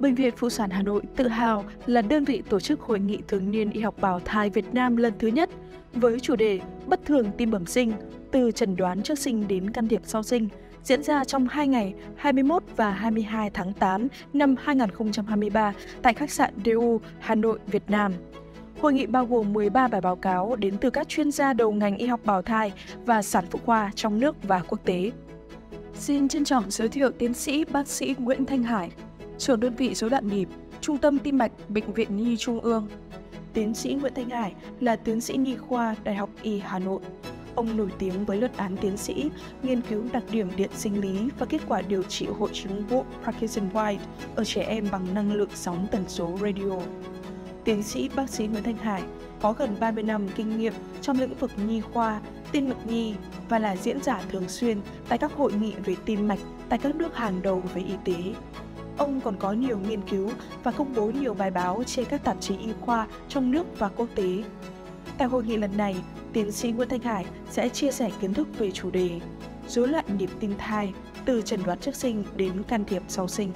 Bệnh viện Phụ sản Hà Nội tự hào là đơn vị tổ chức hội nghị thường niên y học bào thai Việt Nam lần thứ nhất với chủ đề Bất thường tim bẩm sinh, từ chẩn đoán trước sinh đến can thiệp sau sinh, diễn ra trong 2 ngày 21 và 22 tháng 8 năm 2023 tại khách sạn DU Hà Nội, Việt Nam. Hội nghị bao gồm 13 bài báo cáo đến từ các chuyên gia đầu ngành y học bào thai và sản phụ khoa trong nước và quốc tế. Xin trân trọng giới thiệu tiến sĩ bác sĩ Nguyễn Thanh Hải, trưởng đơn vị rối loạn nhịp, Trung tâm Tim mạch Bệnh viện Nhi Trung ương. Tiến sĩ Nguyễn Thanh Hải là tiến sĩ nhi khoa Đại học Y Hà Nội. Ông nổi tiếng với luận án tiến sĩ, nghiên cứu đặc điểm điện sinh lý và kết quả điều trị hội chứng bộ Parkinson-White ở trẻ em bằng năng lượng sóng tần số radio. Tiến sĩ bác sĩ Nguyễn Thanh Hải có gần 30 năm kinh nghiệm trong lĩnh vực nhi khoa, tim mạch nhi và là diễn giả thường xuyên tại các hội nghị về tim mạch tại các nước hàng đầu về y tế. Ông còn có nhiều nghiên cứu và công bố nhiều bài báo trên các tạp chí y khoa trong nước và quốc tế. Tại hội nghị lần này, tiến sĩ Nguyễn Thanh Hải sẽ chia sẻ kiến thức về chủ đề rối loạn nhịp tim thai từ chẩn đoán trước sinh đến can thiệp sau sinh.